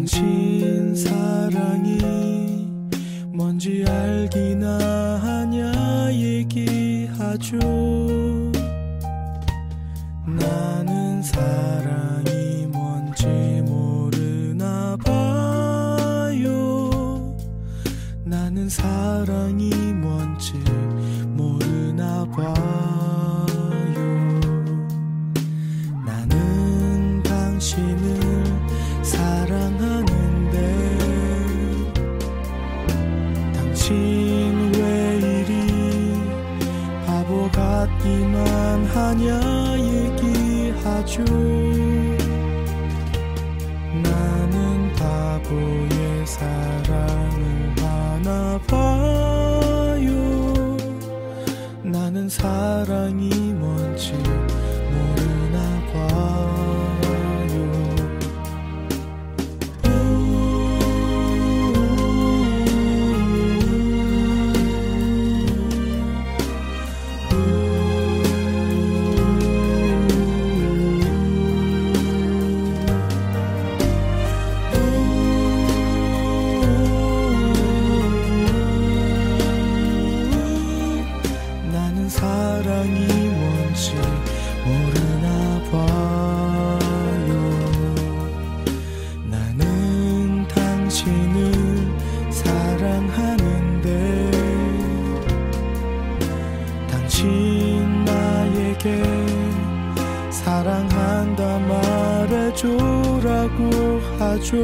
당신 사랑이 뭔지 알기나 하냐 얘기하죠. 나는 사랑이 뭔지 모르나 봐요. 나는 사랑이 뭔지 하냐 얘기하죠. 나는 바보의 사랑을 하나 봐요. 나는 사랑이 뭔지 말해줘라고 하죠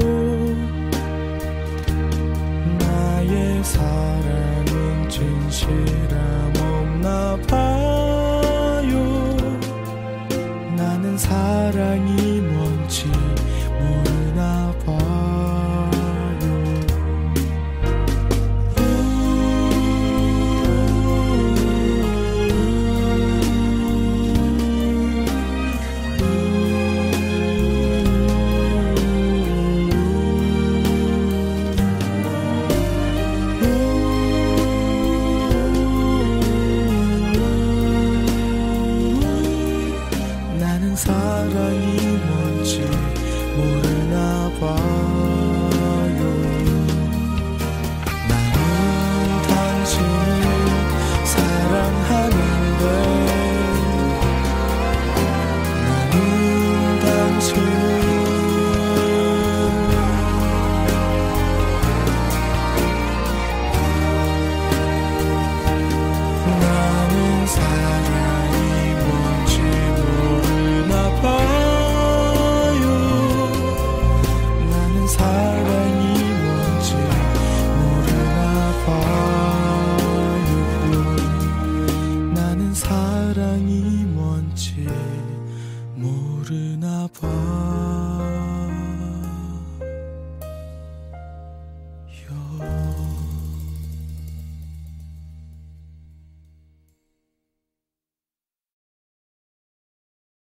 모르나 봐.